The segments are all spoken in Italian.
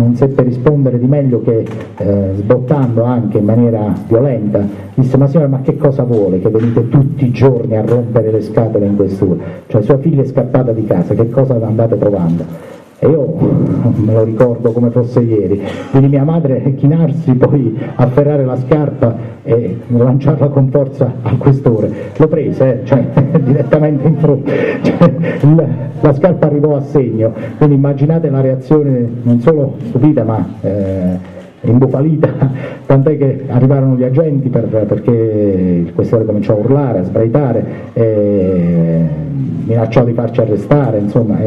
non seppe rispondere di meglio che eh, sbottando anche in maniera violenta, disse ma signora ma che cosa vuole che venite tutti i giorni a rompere le scatole in questura? Cioè sua figlia è scappata di casa, che cosa andate trovando? E io me lo ricordo come fosse ieri, vedi mia madre chinarsi, poi afferrare la scarpa e lanciarla con forza al questore. L'ho presa, eh, cioè, direttamente in fronte, cioè, la, la, scarpa arrivò a segno, quindi immaginate la reazione non solo stupita ma... Eh, imbufalita, tant'è che arrivarono gli agenti per, perché il questore cominciò a urlare, a sbraitare, e minacciò di farci arrestare, insomma,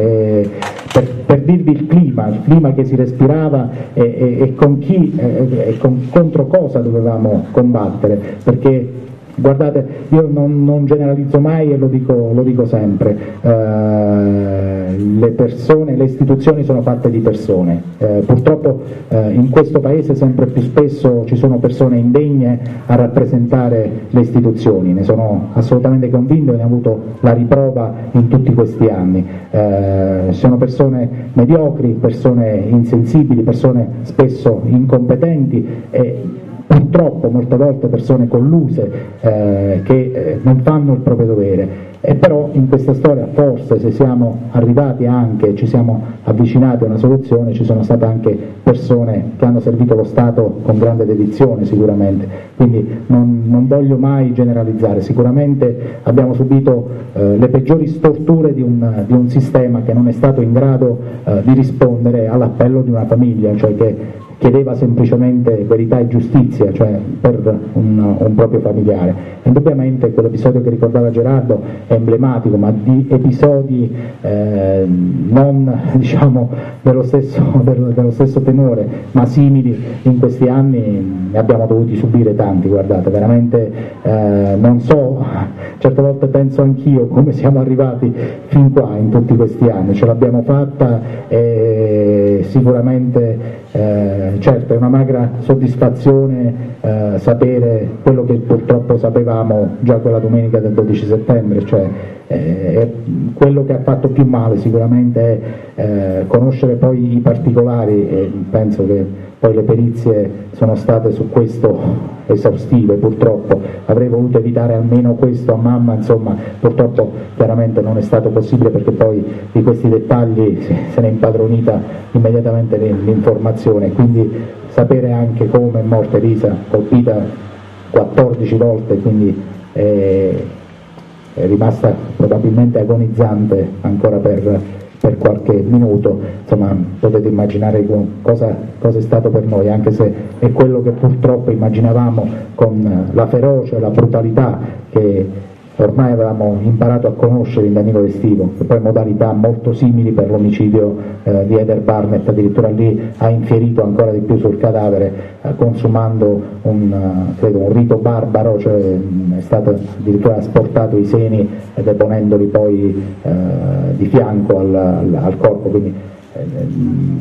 per, per, dirvi il clima, il clima che si respirava e, e, e con chi e con, contro cosa dovevamo combattere, perché Guardate, io non, non generalizzo mai e lo dico, lo dico sempre, eh, le persone, le istituzioni sono fatte di persone, eh, purtroppo eh, in questo paese sempre più spesso ci sono persone indegne a rappresentare le istituzioni, ne sono assolutamente convinto e ne ho avuto la riprova in tutti questi anni, eh, sono persone mediocri, persone insensibili, persone spesso incompetenti e purtroppo molte volte persone colluse eh, che eh, non fanno il proprio dovere. E però in questa storia forse se siamo arrivati anche, ci siamo avvicinati a una soluzione, ci sono state anche persone che hanno servito lo Stato con grande dedizione sicuramente, quindi non, non voglio mai generalizzare, sicuramente abbiamo subito eh, le peggiori storture di un, di un, sistema che non è stato in grado eh, di rispondere all'appello di una famiglia, cioè che chiedeva semplicemente verità e giustizia, cioè per un, un proprio familiare. Indubbiamente quell'episodio che ricordava Gerardo è emblematico, ma di episodi eh, non diciamo, dello, stesso, dello, stesso, tenore, ma simili in questi anni ne abbiamo dovuti subire tanti, guardate, veramente eh, non so, certe volte penso anch'io come siamo arrivati fin qua in tutti questi anni, ce l'abbiamo fatta e sicuramente eh, certo è una magra soddisfazione eh, sapere quello che purtroppo sapevamo già quella domenica del 12 settembre, cioè eh, quello che ha fatto più male sicuramente è eh, conoscere poi i particolari e penso che poi le perizie sono state su questo esaustive purtroppo, avrei voluto evitare almeno questo a mamma, insomma purtroppo chiaramente non è stato possibile perché poi di questi dettagli se ne è impadronita immediatamente l'informazione, quindi sapere anche come è morta Elisa, colpita 14 volte, quindi è, è rimasta probabilmente agonizzante ancora per per qualche minuto, insomma potete immaginare cosa, cosa, è stato per noi, anche se è quello che purtroppo immaginavamo con la ferocia, la brutalità che ormai avevamo imparato a conoscere in Danilo Estivo, e poi modalità molto simili per l'omicidio eh, di Eder Barnett, addirittura lì ha infierito ancora di più sul cadavere eh, consumando un, uh, credo, un, rito barbaro, cioè mh, è stato addirittura asportato i seni eh, deponendoli poi eh, di fianco al, al, al corpo. Quindi,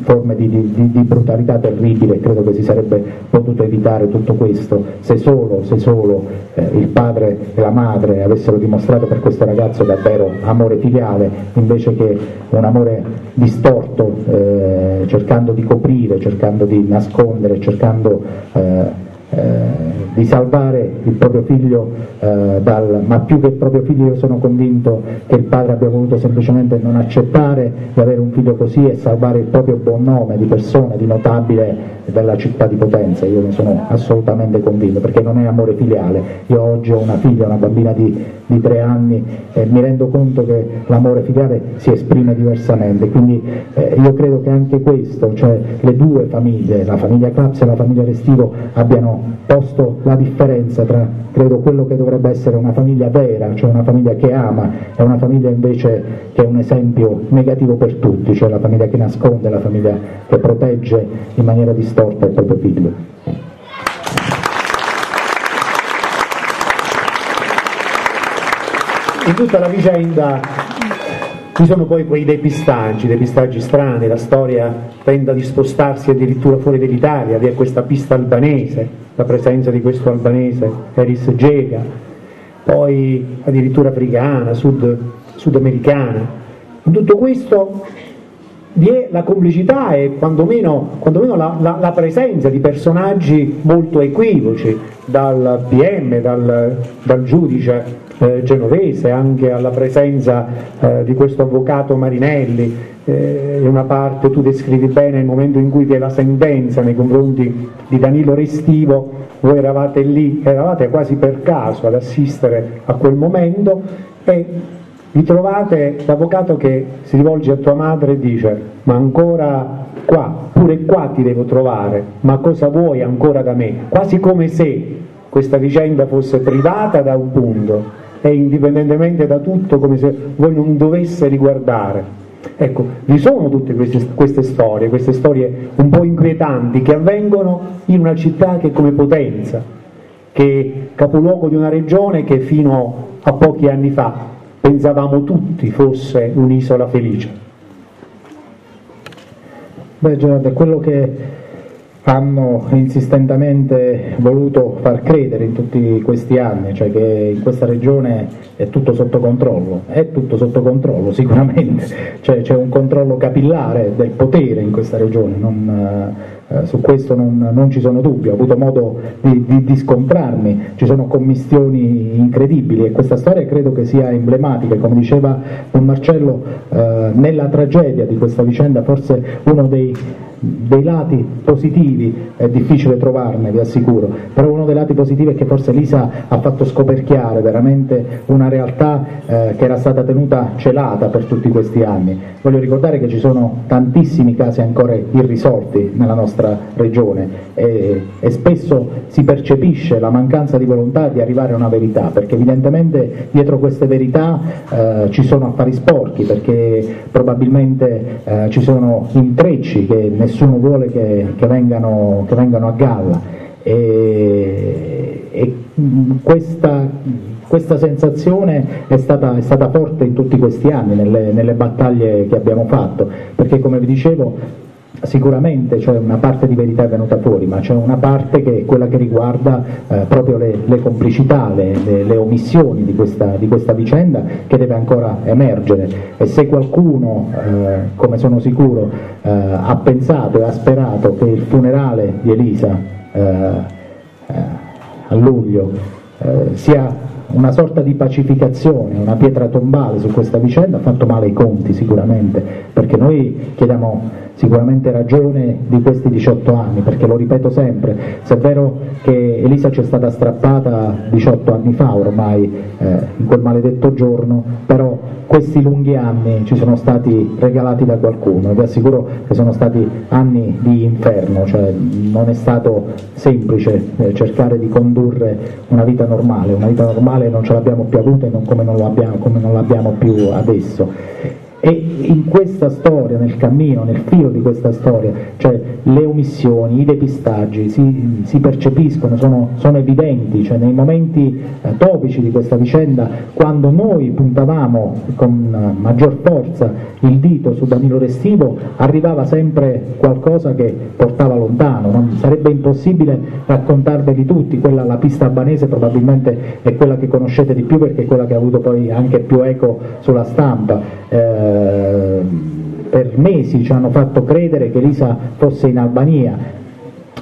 forme di, di, di, brutalità terribile, credo che si sarebbe potuto evitare tutto questo se solo, se solo eh, il padre e la madre avessero dimostrato per questo ragazzo davvero amore filiale invece che un amore distorto, eh, cercando di coprire, cercando di nascondere, cercando eh, eh, di salvare il proprio figlio eh, dal, ma più che il proprio figlio io sono convinto che il padre abbia voluto semplicemente non accettare di avere un figlio così e salvare il proprio buon nome di persona, di notabile della città di Potenza, io ne sono assolutamente convinto perché non è amore filiale, io oggi ho una figlia, una bambina di, di tre anni e mi rendo conto che l'amore filiale si esprime diversamente, quindi eh, io credo che anche questo, cioè le due famiglie, la famiglia Claps e la famiglia Restivo abbiano posto la differenza tra credo quello che dovrebbe essere una famiglia vera, cioè una famiglia che ama, e una famiglia invece che è un esempio negativo per tutti, cioè la famiglia che nasconde, la famiglia che protegge in maniera distorta il proprio figlio. In tutta la vicenda ci sono poi quei depistaggi, depistaggi strani, la storia tenta di spostarsi addirittura fuori dall'Italia, vi è questa pista albanese, la presenza di questo albanese, Eris Gega, poi addirittura africana, sud, sudamericana. In tutto questo vi è la complicità e quantomeno, quantomeno la, la, la, presenza di personaggi molto equivoci, dal PM, dal, dal giudice eh, genovese, anche alla presenza eh, di questo avvocato Marinelli. Eh, in una parte tu descrivi bene il momento in cui vi è la sentenza nei confronti di Danilo Restivo, voi eravate lì, eravate quasi per caso ad assistere a quel momento e vi trovate l'avvocato che si rivolge a tua madre e dice ma ancora qua, pure qua ti devo trovare, ma cosa vuoi ancora da me? Quasi come se questa vicenda fosse privata da un punto e indipendentemente da tutto come se voi non dovesse riguardare. Ecco, vi sono tutte queste, queste, storie, queste storie un po' inquietanti che avvengono in una città che è come Potenza, che è capoluogo di una regione che fino a pochi anni fa pensavamo tutti fosse un'isola felice. Beh Gerardo, è quello che hanno insistentemente voluto far credere in tutti questi anni, cioè che in questa regione è tutto sotto controllo, è tutto sotto controllo sicuramente, cioè, c'è un controllo capillare del potere in questa regione, non, eh, su questo non, non, ci sono dubbi, ho avuto modo di, di, di, scontrarmi, ci sono commistioni incredibili e questa storia credo che sia emblematica, come diceva Don Marcello, eh, nella tragedia di questa vicenda forse uno dei dei lati positivi è difficile trovarne, vi assicuro, però uno dei lati positivi è che forse Lisa ha fatto scoperchiare veramente una realtà eh, che era stata tenuta celata per tutti questi anni. Voglio ricordare che ci sono tantissimi casi ancora irrisolti nella nostra regione e, e spesso si percepisce la mancanza di volontà di arrivare a una verità, perché evidentemente dietro queste verità eh, ci sono affari sporchi, perché probabilmente eh, ci sono intrecci che nessuno vuole che, che, vengano, che vengano, a galla. E, e questa, questa, sensazione è stata, è stata, forte in tutti questi anni nelle, nelle battaglie che abbiamo fatto. Perché come vi dicevo sicuramente cioè una parte di verità venuta fuori, ma c'è una parte che è quella che riguarda eh, proprio le, le complicità, le, le, le omissioni di questa, di questa, vicenda che deve ancora emergere. E se qualcuno, eh, come sono sicuro, eh, ha pensato e ha sperato che il funerale di Elisa eh, eh, a luglio eh, sia una sorta di pacificazione, una pietra tombale su questa vicenda, ha fatto male i conti sicuramente, perché noi chiediamo sicuramente ragione di questi 18 anni, perché lo ripeto sempre, se è vero che Elisa ci è stata strappata 18 anni fa ormai, eh, in quel maledetto giorno, però questi lunghi anni ci sono stati regalati da qualcuno, vi assicuro che sono stati anni di inferno, cioè non è stato semplice eh, cercare di condurre una vita normale, una vita normale non ce l'abbiamo più avuta e non come non l'abbiamo, come non l'abbiamo più adesso. E in questa storia, nel cammino, nel filo di questa storia, cioè le omissioni, i depistaggi si, si percepiscono, sono, sono, evidenti, cioè nei momenti eh, topici di questa vicenda, quando noi puntavamo con uh, maggior forza il dito su Danilo Restivo, arrivava sempre qualcosa che portava lontano, non sarebbe impossibile raccontarveli tutti, quella la pista albanese probabilmente è quella che conoscete di più perché è quella che ha avuto poi anche più eco sulla stampa. Eh, per mesi ci hanno fatto credere che Lisa fosse in Albania,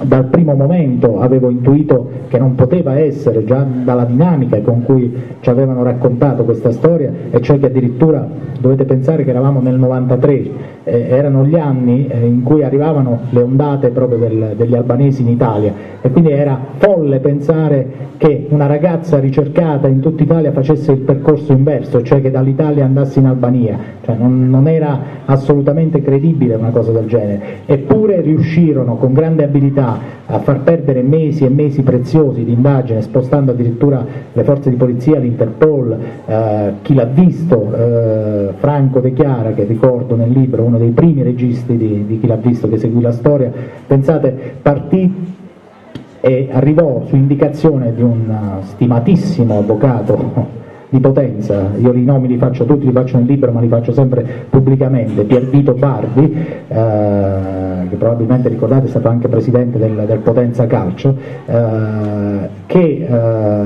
dal primo momento avevo intuito che non poteva essere già dalla dinamica con cui ci avevano raccontato questa storia e cioè che addirittura dovete pensare che eravamo nel 93 eh, erano gli anni eh, in cui arrivavano le ondate proprio del, degli albanesi in Italia. E quindi era folle pensare che una ragazza ricercata in tutta Italia facesse il percorso inverso, cioè che dall'Italia andasse in Albania, cioè non, non era assolutamente credibile una cosa del genere, eppure riuscirono con grande abilità a far perdere mesi e mesi preziosi di indagine, spostando addirittura le forze di polizia, l'Interpol, eh, chi l'ha visto, eh, Franco De Chiara, che ricordo nel libro, uno dei primi registi di, di chi l'ha visto, che seguì la storia, pensate, partì e arrivò su indicazione di un stimatissimo avvocato di Potenza, io i nomi li faccio tutti, li faccio nel libro ma li faccio sempre pubblicamente, Piervito Bardi, eh, che probabilmente ricordate è stato anche presidente del, del Potenza Calcio, eh, che eh,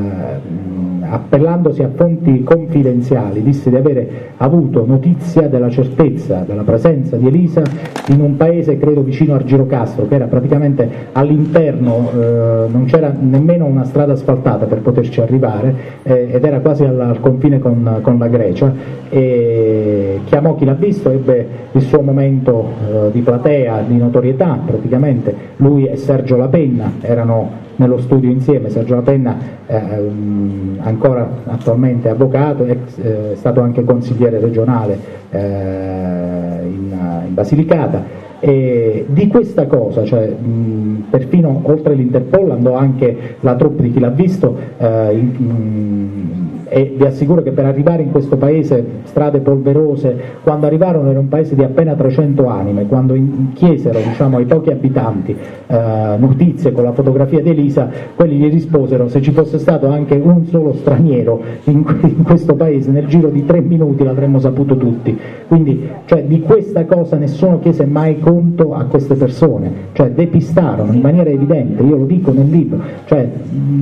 appellandosi a fonti confidenziali, disse di avere avuto notizia della certezza della presenza di Elisa in un paese, credo vicino a Girocastro, che era praticamente all'interno, eh, non c'era nemmeno una strada asfaltata per poterci arrivare eh, ed era quasi al, al confine con, con, la Grecia e chiamò chi l'ha visto, ebbe il suo momento eh, di platea, di notorietà praticamente, lui e Sergio La Penna erano nello studio insieme, Sergio La Penna eh, ancora attualmente avvocato, è eh, stato anche consigliere regionale eh, in, in, Basilicata. E di questa cosa, cioè, mh, perfino oltre l'Interpol andò anche la troupe di chi l'ha visto, eh, in, mh, e vi assicuro che per arrivare in questo paese, strade polverose, quando arrivarono era un paese di appena 300 anime, quando chiesero diciamo, ai pochi abitanti eh, notizie con la fotografia di Elisa, quelli gli risposero se ci fosse stato anche un solo straniero in, in questo paese, nel giro di tre minuti l'avremmo saputo tutti. Quindi cioè, di questa cosa nessuno chiese mai conto a queste persone, cioè depistarono in maniera evidente, io lo dico nel libro, cioè,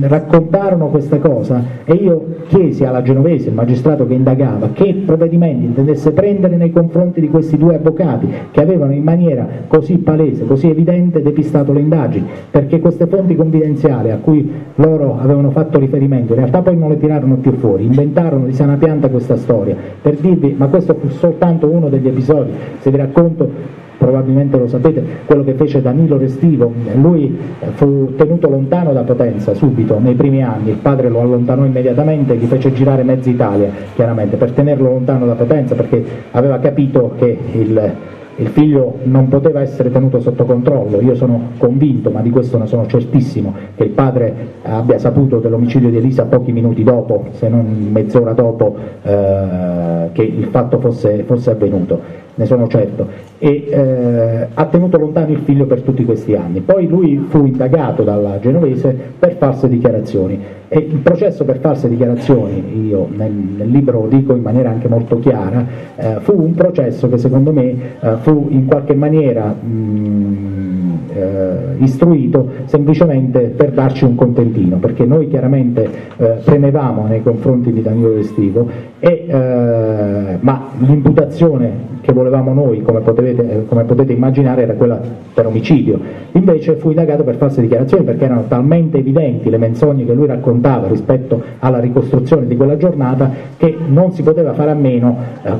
raccontarono questa cosa e io chiesi chiesi alla genovese, il magistrato che indagava, che provvedimenti intendesse prendere nei confronti di questi due avvocati che avevano in maniera così palese, così evidente depistato le indagini, perché queste fonti confidenziali a cui loro avevano fatto riferimento in realtà poi non le tirarono più fuori, inventarono di sana pianta questa storia, per dirvi, ma questo fu soltanto uno degli episodi, se vi racconto probabilmente lo sapete, quello che fece Danilo Restivo, lui fu tenuto lontano da Potenza subito nei primi anni, il padre lo allontanò immediatamente e gli fece girare mezza Italia, chiaramente, per tenerlo lontano da Potenza perché aveva capito che il, il figlio non poteva essere tenuto sotto controllo, io sono convinto, ma di questo ne sono certissimo, che il padre abbia saputo dell'omicidio di Elisa pochi minuti dopo, se non mezz'ora dopo eh, che il fatto fosse, fosse avvenuto ne sono certo, e eh, ha tenuto lontano il figlio per tutti questi anni. Poi lui fu indagato dalla genovese per false dichiarazioni e il processo per false dichiarazioni, io nel, nel libro lo dico in maniera anche molto chiara, eh, fu un processo che secondo me eh, fu in qualche maniera mh, eh, istruito semplicemente per darci un contentino, perché noi chiaramente eh, premevamo nei confronti di Danilo Vestivo, e, eh, ma l'imputazione che volevamo noi, come potete, come potete, immaginare, era quella per omicidio. Invece fu indagato per false dichiarazioni perché erano talmente evidenti le menzogne che lui raccontava rispetto alla ricostruzione di quella giornata che non si poteva fare a meno, eh,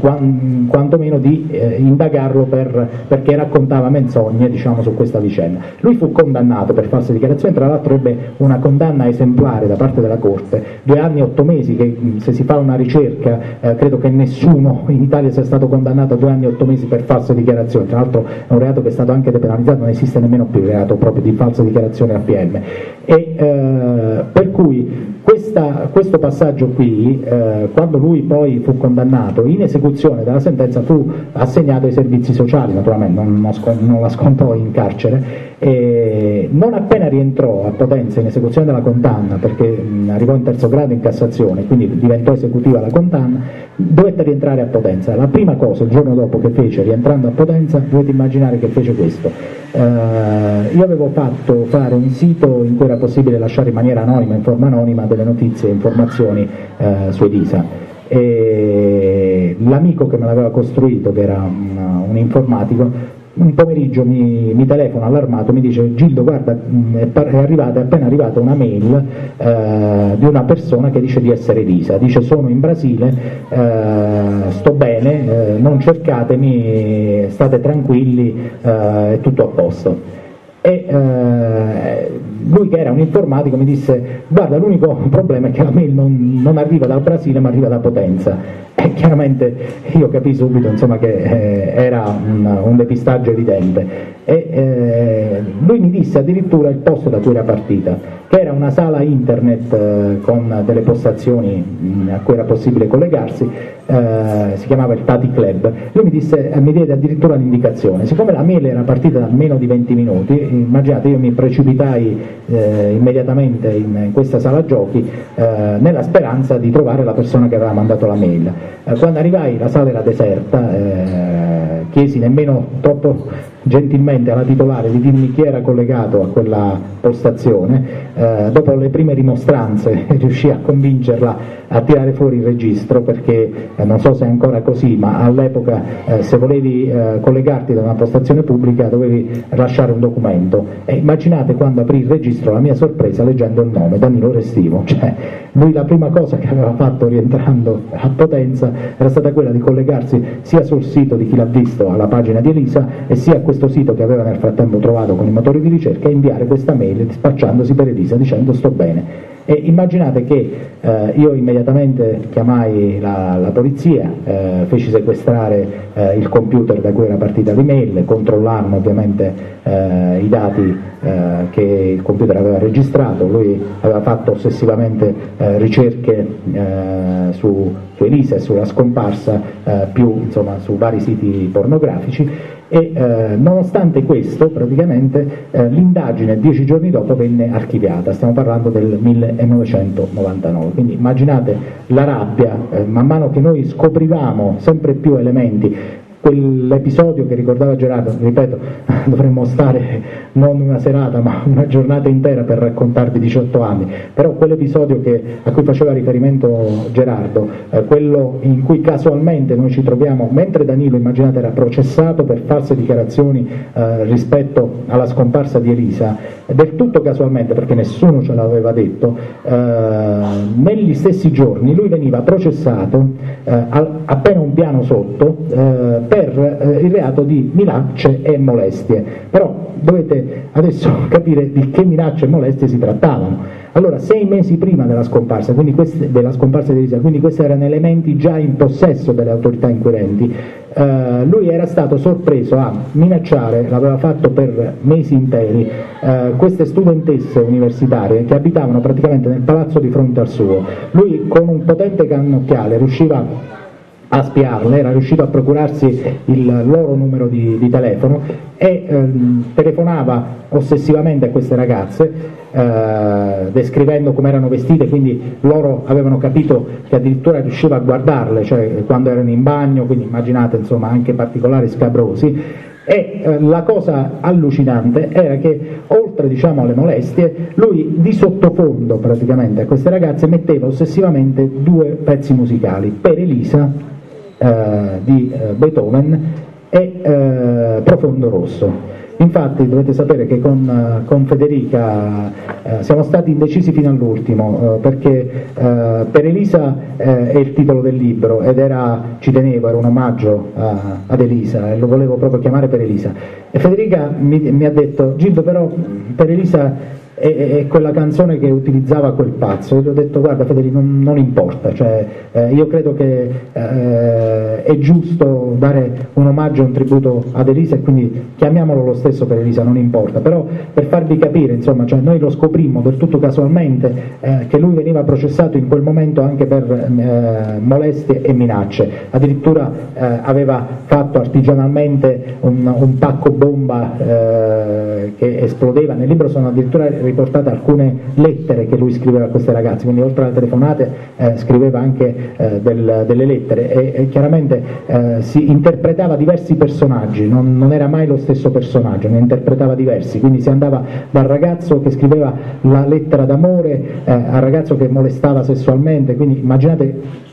quantomeno di eh, indagarlo per, perché raccontava menzogne diciamo, su questa vicenda. Lui fu condannato per false dichiarazioni, tra l'altro ebbe una condanna esemplare da parte della Corte, due anni e otto mesi, che se si fa una ricerca eh, credo che nessuno in Italia sia stato condannato a due anni anni e otto mesi per false dichiarazioni, tra l'altro è un reato che è stato anche depenalizzato, non esiste nemmeno più il reato proprio di falsa dichiarazione a PM. E, eh, per cui questa, questo passaggio qui, eh, quando lui poi fu condannato, in esecuzione della sentenza fu assegnato ai servizi sociali, naturalmente non, non la scontò in carcere, e non appena rientrò a Potenza in esecuzione della condanna, perché arrivò in terzo grado in Cassazione, quindi diventò esecutiva la condanna, dovette rientrare a Potenza. La prima cosa, il giorno dopo che fece, rientrando a Potenza, dovete immaginare che fece questo. Eh, io avevo fatto fare un sito in cui era possibile lasciare in maniera anonima, in forma anonima, delle notizie e informazioni eh, su Elisa. E l'amico che me l'aveva costruito, che era un, un informatico, un pomeriggio mi, mi telefono allarmato, mi dice Gildo guarda mm, è, arrivata, è appena arrivata una mail eh, di una persona che dice di essere Elisa, dice sono in Brasile, eh, sto bene, eh, non cercatemi, state tranquilli, eh, è tutto a posto. E eh, lui che era un informatico mi disse guarda l'unico problema è che la mail non, non arriva dal Brasile ma arriva da Potenza e chiaramente io capii subito insomma, che eh, era un, un, depistaggio evidente. E eh, lui mi disse addirittura il posto da cui era partita, che era una sala internet eh, con delle postazioni mh, mm, a cui era possibile collegarsi, eh, si chiamava il Tati Club, lui mi, disse, eh, mi diede addirittura l'indicazione, siccome la mail era partita da meno di 20 minuti, immaginate io mi precipitai eh, immediatamente in, in, questa sala giochi nella speranza di trovare la persona che aveva mandato la mail. Eh, quando arrivai la sala era deserta, eh, chiesi nemmeno troppo gentilmente alla titolare di dirmi chi era collegato a quella postazione, eh, dopo le prime rimostranze riuscì a convincerla a tirare fuori il registro perché eh, non so se è ancora così, ma all'epoca eh, se volevi eh, collegarti da una postazione pubblica dovevi lasciare un documento. E immaginate quando aprì il registro la mia sorpresa leggendo il nome, Danilo Restivo, cioè lui la prima cosa che aveva fatto rientrando a Potenza era stata quella di collegarsi sia sul sito di chi l'ha visto alla pagina di Elisa e sia a questo sito che aveva nel frattempo trovato con i motori di ricerca e inviare questa mail dispacciandosi per Elisa dicendo sto bene e immaginate che eh, io immediatamente chiamai la, la polizia, eh, feci sequestrare eh, il computer da cui era partita l'email, controllarono ovviamente eh, i dati eh, che il computer aveva registrato, lui aveva fatto ossessivamente eh, ricerche su, su Elisa e sulla scomparsa più insomma, su vari siti pornografici e eh, nonostante questo praticamente eh, l'indagine dieci giorni dopo venne archiviata, stiamo parlando del 1999, quindi immaginate la rabbia, eh, man mano che noi scoprivamo sempre più elementi, quell'episodio che ricordava Gerardo, ripeto, dovremmo stare non una serata ma una giornata intera per raccontarvi 18 anni, però quell'episodio che, a cui faceva riferimento Gerardo, eh, quello in cui casualmente noi ci troviamo, mentre Danilo, immaginate, era processato per false dichiarazioni eh, rispetto alla scomparsa di Elisa, del tutto casualmente perché nessuno ce l'aveva detto, eh, negli stessi giorni lui veniva processato eh, appena un piano sotto eh, per eh, il reato di minacce e molestie. Però dovete adesso capire di che minacce e molestie si trattavano. Allora, sei mesi prima della scomparsa, queste, della scomparsa di Elisa, quindi questi erano elementi già in possesso delle autorità inquirenti, eh, lui era stato sorpreso a minacciare, l'aveva fatto per mesi interi, eh, queste studentesse universitarie che abitavano praticamente nel palazzo di fronte al suo. Lui con un potente cannocchiale riusciva a spiarle, era riuscito a procurarsi il loro numero di, di telefono e ehm, telefonava ossessivamente a queste ragazze eh, descrivendo come erano vestite, quindi loro avevano capito che addirittura riusciva a guardarle, cioè quando erano in bagno, quindi immaginate insomma anche particolari scabrosi. E eh, la cosa allucinante era che oltre diciamo, alle molestie lui di sottofondo praticamente a queste ragazze metteva ossessivamente due pezzi musicali per Elisa eh, di eh, Beethoven e eh, Profondo Rosso. Infatti dovete sapere che con, con Federica eh, siamo stati indecisi fino all'ultimo eh, perché eh, per Elisa è il titolo del libro ed era, ci tenevo, era un omaggio ad Elisa e lo volevo proprio chiamare per Elisa. E Federica mi, mi ha detto, Gildo però per Elisa e, e, quella canzone che utilizzava quel pazzo. E gli ho detto guarda Federico non, non importa cioè, eh, io credo che eh, è giusto dare un omaggio un tributo ad Elisa e quindi chiamiamolo lo stesso per Elisa non importa però per farvi capire insomma cioè, noi lo scoprimmo del tutto casualmente eh, che lui veniva processato in quel momento anche per eh, molestie e minacce. Addirittura eh, aveva fatto artigianalmente un, un pacco bomba eh, che esplodeva. Nel libro sono addirittura riportate alcune lettere che lui scriveva a queste ragazze, quindi oltre alle telefonate eh, scriveva anche eh, del, delle lettere. E, e chiaramente eh, si interpretava diversi personaggi, non, non, era mai lo stesso personaggio, ne interpretava diversi, quindi si andava dal ragazzo che scriveva la lettera d'amore eh, al ragazzo che molestava sessualmente, quindi immaginate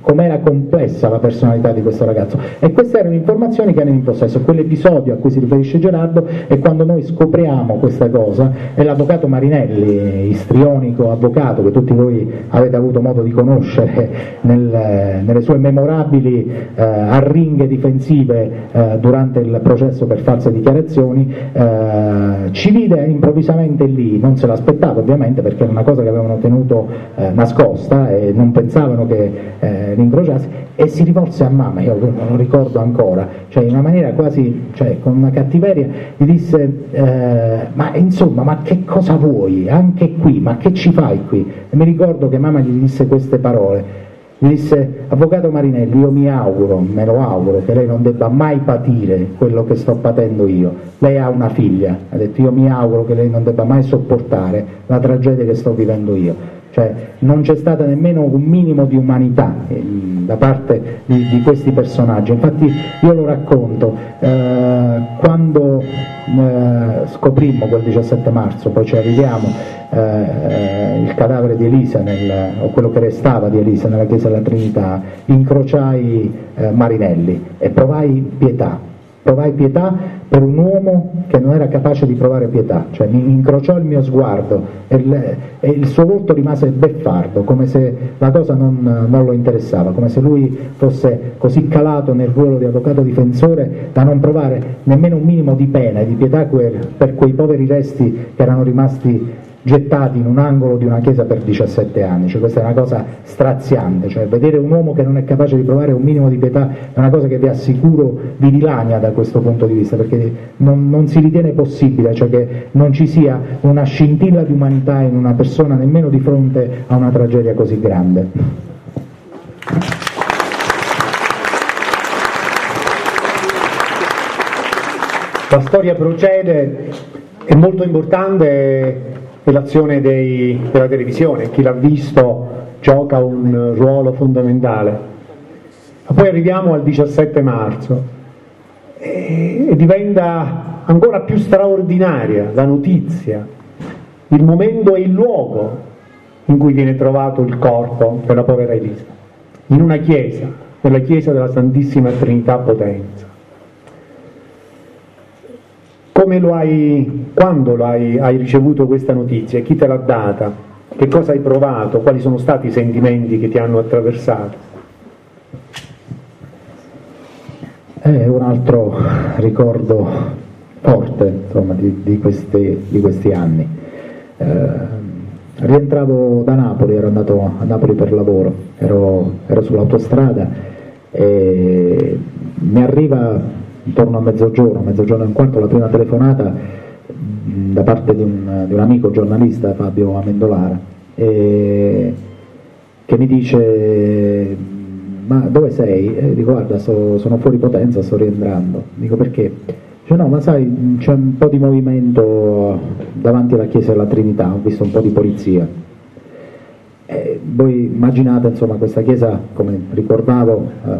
com'era complessa la personalità di questo ragazzo. E queste erano informazioni che erano in possesso quell'episodio a cui si riferisce Gerardo è quando noi scopriamo questa cosa e l'avvocato Marinelli istrionico avvocato che tutti voi avete avuto modo di conoscere nel, nelle sue memorabili eh, arringhe difensive eh, durante il processo per false dichiarazioni eh, ci vide improvvisamente lì. Non se l'aspettava ovviamente perché era una cosa che avevano tenuto eh, nascosta e non pensavano che eh, ringrociarsi e si rivolse a mamma, io lo ricordo ancora, cioè in una maniera quasi, cioè, con una cattiveria, gli disse, eh, ma insomma, ma che cosa vuoi? Anche qui, ma che ci fai qui? E mi ricordo che mamma gli disse queste parole, gli disse, avvocato Marinelli, io mi auguro, me lo auguro, che lei non debba mai patire quello che sto patendo io. Lei ha una figlia, ha detto, io mi auguro che lei non debba mai sopportare la tragedia che sto vivendo io cioè non c'è stata nemmeno un minimo di umanità eh, da parte di, di, questi personaggi. Infatti io lo racconto, eh, quando eh, scoprimmo quel 17 marzo, poi ci arriviamo, eh, il cadavere di Elisa, nel, o quello che restava di Elisa nella chiesa della Trinità, incrociai eh, Marinelli e provai pietà provai pietà per un uomo che non era capace di provare pietà, cioè mi incrociò il mio sguardo e il, e il suo volto rimase beffardo, come se la cosa non, non, lo interessava, come se lui fosse così calato nel ruolo di avvocato difensore da non provare nemmeno un minimo di pena e di pietà per quei poveri resti che erano rimasti gettati in un angolo di una chiesa per 17 anni, cioè questa è una cosa straziante, cioè vedere un uomo che non è capace di provare un minimo di pietà è una cosa che vi assicuro vi dilania da questo punto di vista, perché non, non si ritiene possibile, cioè che non ci sia una scintilla di umanità in una persona nemmeno di fronte a una tragedia così grande. La storia procede, è molto importante l'azione dei, della televisione, chi l'ha visto gioca un ruolo fondamentale. Ma poi arriviamo al 17 marzo e, e diventa ancora più straordinaria la notizia, il momento e il luogo in cui viene trovato il corpo della povera Elisa, in una chiesa, nella chiesa della Santissima Trinità Potenza. Come lo hai, quando lo hai, hai ricevuto questa notizia? Chi te l'ha data? Che cosa hai provato? Quali sono stati i sentimenti che ti hanno attraversato? È un altro ricordo forte insomma, di, di, questi, di, questi, anni. Eh, rientravo da Napoli, ero andato a Napoli per lavoro, ero, ero sull'autostrada e mi arriva intorno a mezzogiorno, mezzogiorno e un quarto, la prima telefonata da parte di un, di un amico giornalista, Fabio Amendolara, e, che mi dice ma dove sei? E dico guarda so, sono fuori potenza, sto rientrando. Dico perché? Dice no ma sai c'è un po' di movimento davanti alla chiesa della Trinità, ho visto un po' di polizia. E voi immaginate insomma questa chiesa come ricordavo eh,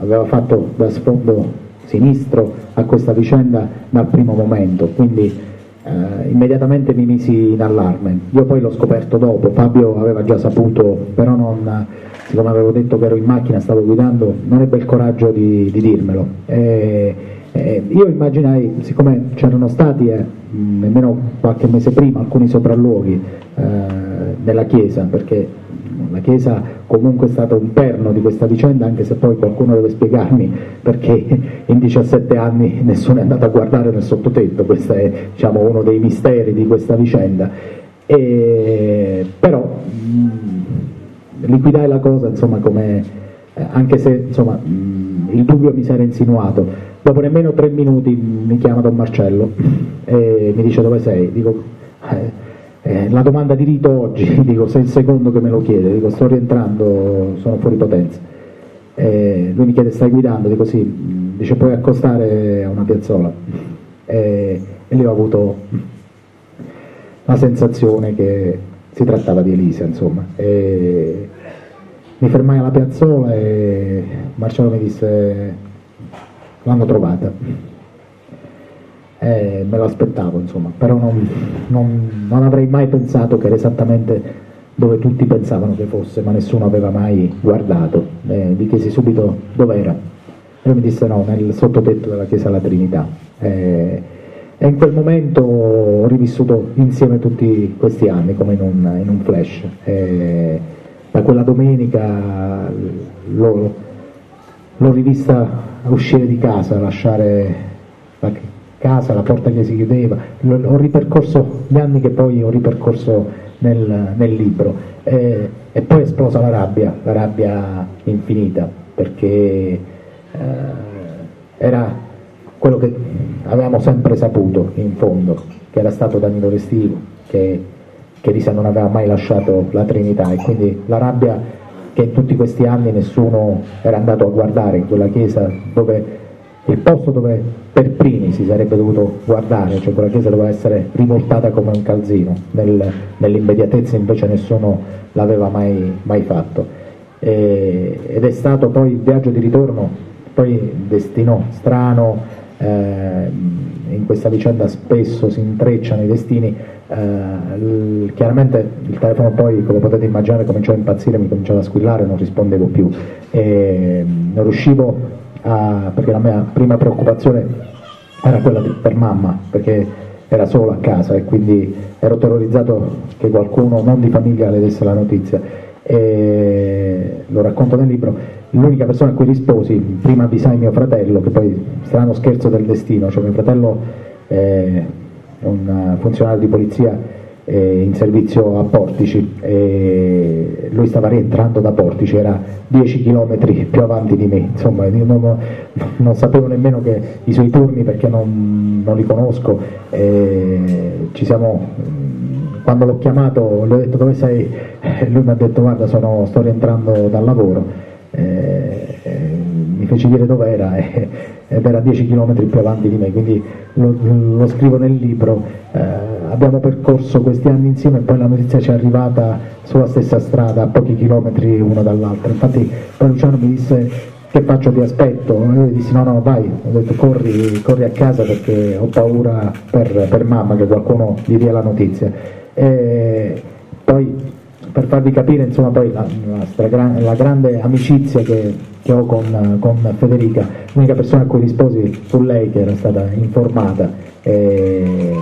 aveva fatto da sfondo sinistro a questa vicenda dal primo momento, quindi eh, immediatamente mi misi in allarme. Io poi l'ho scoperto dopo, Fabio aveva già saputo, però non, siccome avevo detto che ero in macchina, stavo guidando, non ebbe il coraggio di, di dirmelo. E, e io immaginai, siccome c'erano stati eh, nemmeno qualche mese prima alcuni sopralluoghi eh, nella chiesa, perché la Chiesa comunque è stata un perno di questa vicenda, anche se poi qualcuno deve spiegarmi perché in 17 anni nessuno è andato a guardare nel sottotetto, questo è diciamo, uno dei misteri di questa vicenda. E, però mh, liquidai la cosa insomma, come, eh, anche se insomma, mh, il dubbio mi si era insinuato. Dopo nemmeno tre minuti mi chiama Don Marcello e mi dice dove sei? Dico, eh, eh, la domanda di rito oggi, dico sei il secondo che me lo chiede, dico sto rientrando, sono fuori potenza. Eh, lui mi chiede stai guidando, dico sì, dice puoi accostare a una piazzola. Eh, e lì ho avuto la sensazione che si trattava di Elisa, insomma. E mi fermai alla piazzola e Marcello mi disse l'hanno trovata eh, me lo aspettavo insomma, però non, non, non, avrei mai pensato che era esattamente dove tutti pensavano che fosse, ma nessuno aveva mai guardato, eh, di chiesi subito dov'era. E lui mi disse no, nel sottotetto della Chiesa della Trinità. Eh, e in quel momento ho rivissuto insieme tutti questi anni, come in un, in un flash. Eh, da quella domenica l'ho, l'ho rivista uscire di casa, lasciare la, casa, la porta che si chiudeva, ho ripercorso gli anni che poi ho ripercorso nel, nel libro. Eh, e poi è esplosa la rabbia, la rabbia infinita, perché eh, era quello che avevamo sempre saputo in fondo, che era stato Danilo Restivo, che, che Risa non aveva mai lasciato la Trinità. E quindi la rabbia che in tutti questi anni nessuno era andato a guardare in quella chiesa dove il posto dove per primi si sarebbe dovuto guardare, cioè quella chiesa doveva essere rivoltata come un calzino, Nel, nell'immediatezza invece nessuno l'aveva mai, mai fatto. E, ed è stato poi il viaggio di ritorno, poi destino strano, eh, in questa vicenda spesso si intrecciano i destini, eh, chiaramente il telefono poi, come potete immaginare, cominciò a impazzire, mi cominciava a squillare, non rispondevo più, e non riuscivo a, perché la mia prima preoccupazione era quella di, per mamma, perché era sola a casa e quindi ero terrorizzato che qualcuno non di famiglia le desse la notizia. E lo racconto nel libro, l'unica persona a cui risposi, prima avvisai mio fratello, che poi strano scherzo del destino, cioè mio fratello è un funzionario di polizia eh, in servizio a Portici e lui stava rientrando da Portici, era 10 km più avanti di me, insomma io non, non sapevo nemmeno che, i suoi turni perché non, non li conosco, e ci siamo, quando l'ho chiamato gli ho detto dove sei, e lui mi ha detto guarda sono, sto rientrando dal lavoro. Eh, eh, mi fece dire dove era eh, ed era 10 km più avanti di me, quindi lo, lo scrivo nel libro. Abbiamo percorso questi anni insieme e poi la notizia ci è arrivata sulla stessa strada, a pochi chilometri uno dall'altro. Infatti poi Luciano mi disse che faccio ti aspetto, e io dissi no no vai, ho detto corri, corri a casa perché ho paura per, per mamma che qualcuno gli dia la notizia. E poi per farvi capire insomma, poi la, la, la grande amicizia che, che ho con, con, Federica, l'unica persona a cui risposi fu lei che era stata informata e,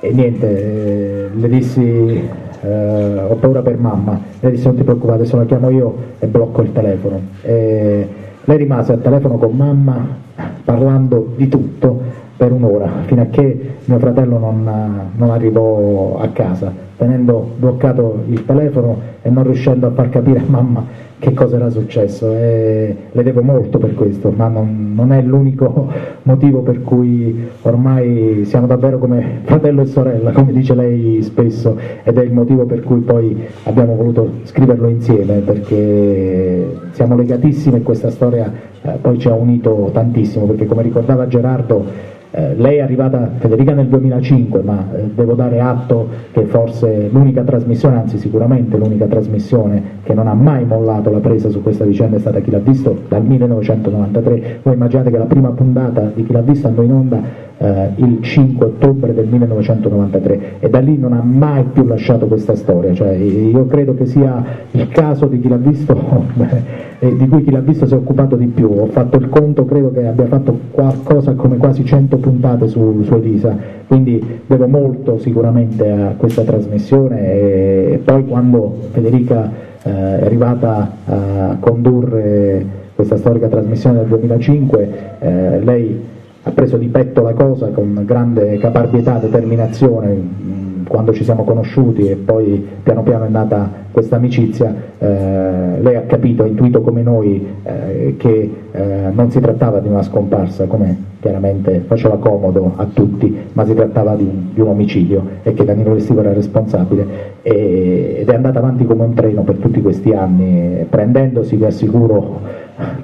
e niente, eh, le dissi eh, ho paura per mamma, le dissi non ti preoccupare, adesso la chiamo io e blocco il telefono. E lei rimase al telefono con mamma parlando di tutto per un'ora, fino a che mio fratello non, non arrivò a casa, tenendo bloccato il telefono e non riuscendo a far capire a mamma che cosa era successo. E le devo molto per questo, ma non, non, è l'unico motivo per cui ormai siamo davvero come fratello e sorella, come dice lei spesso, ed è il motivo per cui poi abbiamo voluto scriverlo insieme, perché siamo legatissimi e questa storia eh, poi ci ha unito tantissimo, perché come ricordava Gerardo, eh, lei è arrivata, Federica nel 2005, ma eh, devo dare atto che forse l'unica trasmissione, anzi sicuramente l'unica trasmissione che non ha mai mollato la presa su questa vicenda è stata Chi l'ha visto dal 1993. Voi immaginate che la prima puntata di Chi l'ha visto andò in onda eh, il 5 ottobre del 1993 e da lì non ha mai più lasciato questa storia. Cioè, io credo che sia il caso di chi l'ha visto, di cui chi l'ha visto si è occupato di più. Ho fatto il conto, credo che abbia fatto qualcosa come quasi 100 puntate su, su Elisa, quindi devo molto sicuramente a questa trasmissione e, e poi quando Federica eh, è arrivata a condurre questa storica trasmissione del 2005, eh, lei ha preso di petto la cosa con grande caparbietà, determinazione, quando ci siamo conosciuti e poi piano piano è nata questa amicizia, eh, lei ha capito, ha intuito come noi eh, che eh, non si trattava di una scomparsa, come chiaramente faceva comodo a tutti, ma si trattava di di un omicidio e che Danilo Restivo era responsabile. E, ed è andata avanti come un treno per tutti questi anni, prendendosi, vi assicuro,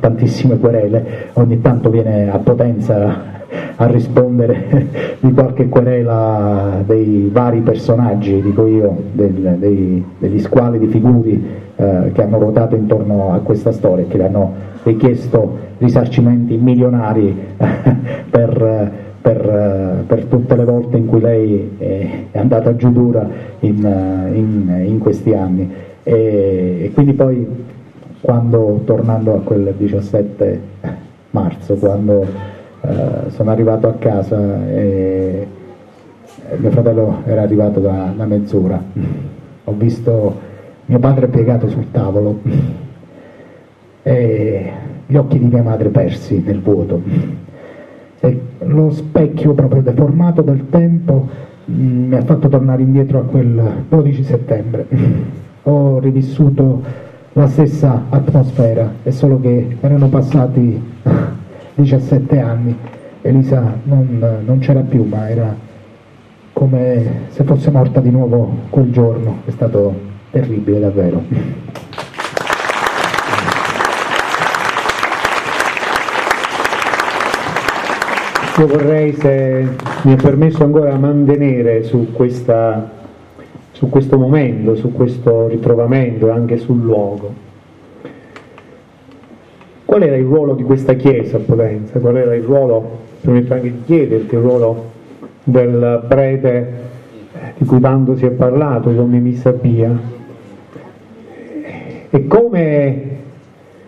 tantissime querele, ogni tanto viene a potenza a rispondere di qualche querela dei vari personaggi, dico io, del, dei, degli squali di figuri eh, che hanno ruotato intorno a questa storia e che le hanno richiesto risarcimenti milionari per, per, per, tutte le volte in cui lei è, andata giù dura in, in, in questi anni. E, e, quindi poi quando tornando a quel 17 marzo, quando eh, sono arrivato a casa e mio fratello era arrivato da, da mezz'ora. Ho visto mio padre piegato sul tavolo e gli occhi di mia madre persi nel vuoto. E lo specchio proprio deformato del tempo mm, mi ha fatto tornare indietro a quel 12 settembre. Ho rivissuto la stessa atmosfera, è solo che erano passati 17 anni, Elisa non, non c'era più, ma era come se fosse morta di nuovo quel giorno, è stato terribile davvero. io vorrei, se mi è permesso ancora, mantenere su, questa, su questo momento, su questo ritrovamento e anche sul luogo. Qual era il ruolo di questa Chiesa a Potenza? Qual era il ruolo, permetto anche di chiederti, il ruolo del prete di cui tanto si è parlato, di Don Mimì Sabia? E come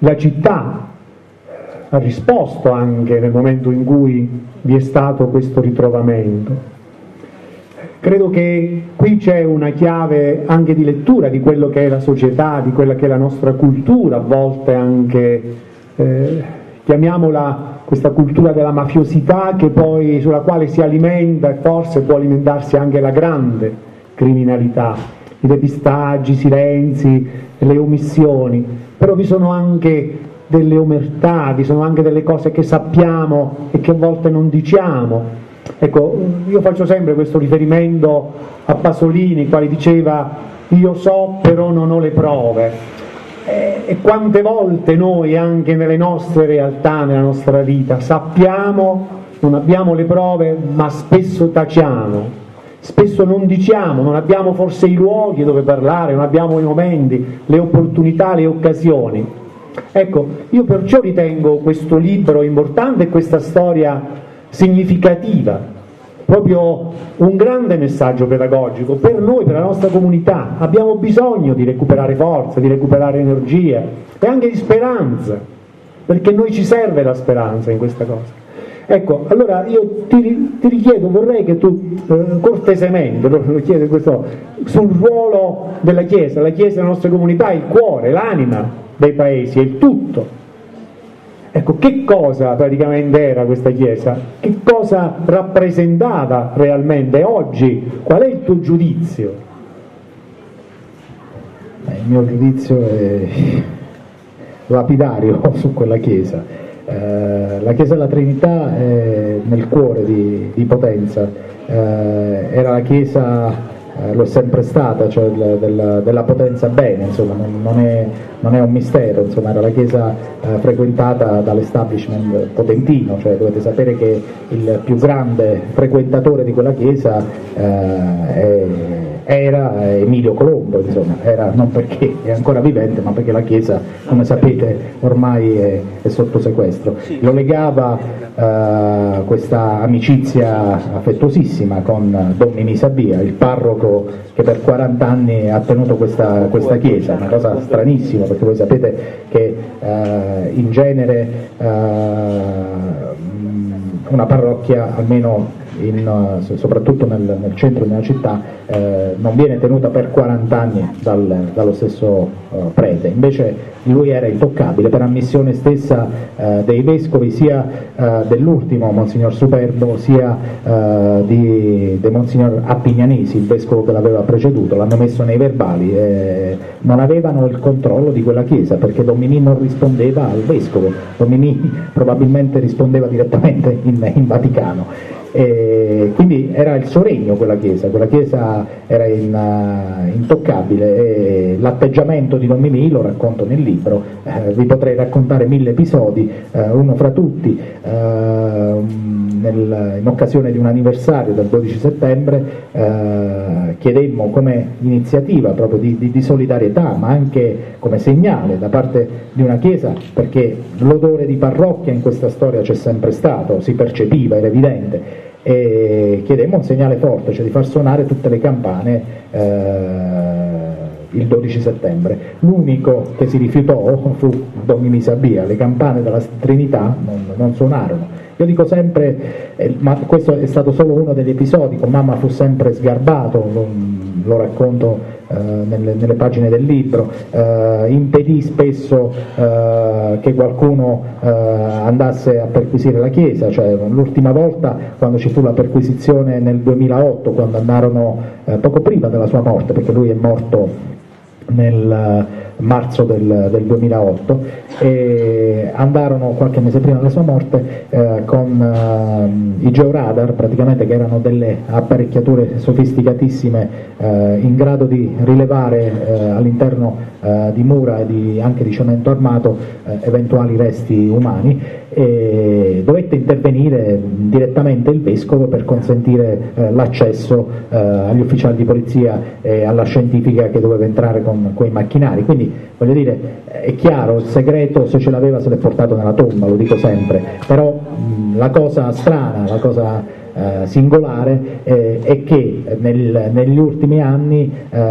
la città ha risposto anche nel momento in cui vi è stato questo ritrovamento. Credo che qui c'è una chiave anche di lettura di quello che è la società, di quella che è la nostra cultura, a volte anche, eh, chiamiamola questa cultura della mafiosità poi, sulla quale si alimenta e forse può alimentarsi anche la grande criminalità, i depistaggi, i silenzi, le omissioni, però vi sono anche delle omertà, vi sono anche delle cose che sappiamo e che a volte non diciamo. Ecco, io faccio sempre questo riferimento a Pasolini, quale diceva io so però non ho le prove. E, e quante volte noi anche nelle nostre realtà, nella nostra vita, sappiamo, non abbiamo le prove, ma spesso taciamo, spesso non diciamo, non abbiamo forse i luoghi dove parlare, non abbiamo i momenti, le opportunità, le occasioni. Ecco, io perciò ritengo questo libro importante e questa storia significativa, proprio un grande messaggio pedagogico per noi, per la nostra comunità. Abbiamo bisogno di recuperare forza, di recuperare energie e anche di speranza, perché noi ci serve la speranza in questa cosa. Ecco, allora io ti, ti richiedo, vorrei che tu eh, cortesemente, lo, chiedo questo, sul ruolo della Chiesa, la Chiesa della nostra comunità, il cuore, l'anima, dei paesi, è il tutto. Ecco, che cosa praticamente era questa Chiesa? Che cosa rappresentava realmente? oggi qual è il tuo giudizio? Eh, il mio giudizio è lapidario su quella Chiesa. Eh, la Chiesa della Trinità è nel cuore di, di Potenza, eh, era la Chiesa eh, lo è sempre stata, cioè del, del, della potenza bene, insomma, non, non, è, non, è, un mistero, insomma, era la chiesa eh, frequentata dall'establishment potentino, cioè dovete sapere che il più grande frequentatore di quella chiesa eh, è, era Emilio Colombo, insomma, era non perché è ancora vivente, ma perché la chiesa, come sapete, ormai è, è sotto sequestro. Lo legava eh, questa amicizia affettuosissima con Don Mimì Sabia, il parroco che per 40 anni ha tenuto questa, questa chiesa, una cosa stranissima perché voi sapete che eh, in genere eh, una parrocchia almeno in, soprattutto nel, nel, centro della città, eh, non viene tenuta per 40 anni dal, dallo stesso eh, prete, invece lui era intoccabile per ammissione stessa eh, dei vescovi sia eh, dell'ultimo Monsignor Superbo sia eh, di, di Monsignor Appignanesi, il vescovo che l'aveva preceduto, l'hanno messo nei verbali, non avevano il controllo di quella chiesa perché Domini non rispondeva al vescovo, Domini probabilmente rispondeva direttamente in, in Vaticano. E quindi era il suo regno quella chiesa, quella chiesa era in, uh, intoccabile e l'atteggiamento di Don Mimì lo racconto nel libro, eh, vi potrei raccontare mille episodi, eh, uno fra tutti, eh, nel, in occasione di un anniversario del 12 settembre eh, chiedemmo come iniziativa proprio di, di, di solidarietà ma anche come segnale da parte di una chiesa perché l'odore di parrocchia in questa storia c'è sempre stato, si percepiva, era evidente e chiedemmo un segnale forte, cioè di far suonare tutte le campane eh, il 12 settembre. L'unico che si rifiutò fu Domini Sabia, le campane della Trinità non, non suonarono. Io dico sempre, eh, ma questo è stato solo uno degli episodi, con mamma fu sempre sgarbato, lo, lo racconto eh, nelle, nelle, pagine del libro, eh, impedì spesso eh, che qualcuno eh, andasse a perquisire la chiesa, cioè, l'ultima volta quando ci fu la perquisizione nel 2008, quando andarono poco prima della sua morte, perché lui è morto nel eh, marzo del, del 2008 e andarono qualche mese prima della sua morte eh, con eh, i georadar praticamente che erano delle apparecchiature sofisticatissime eh, in grado di rilevare eh, all'interno eh, di mura e di, anche di cemento armato eventuali resti umani. E intervenire direttamente il vescovo per consentire eh, l'accesso eh, agli ufficiali di polizia e alla scientifica che doveva entrare con quei macchinari. Quindi voglio dire, è chiaro, il segreto se ce l'aveva se l'è portato nella tomba, lo dico sempre, però mh, la cosa strana, la cosa eh, singolare eh, è che nel, negli ultimi anni, eh,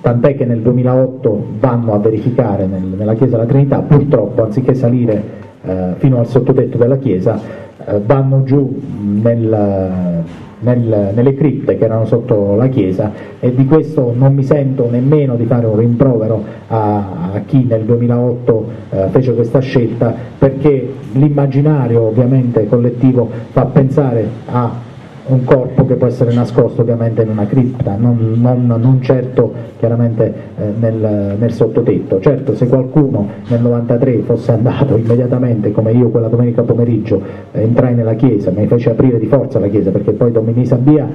tant'è che nel 2008 vanno a verificare nel, nella Chiesa della Trinità, purtroppo anziché salire eh, fino al sottotetto della Chiesa, eh, vanno giù nel nel, nelle cripte che erano sotto la chiesa e di questo non mi sento nemmeno di fare un rimprovero a, a chi nel 2008 eh, fece questa scelta perché l'immaginario ovviamente collettivo fa pensare a un corpo che può essere nascosto ovviamente in una cripta, non, non, non certo chiaramente eh, nel, nel, sottotetto. Certo se qualcuno nel 93 fosse andato immediatamente, come io quella domenica pomeriggio, eh, entrai nella chiesa, mi fece aprire di forza la chiesa perché poi Domini Sabia,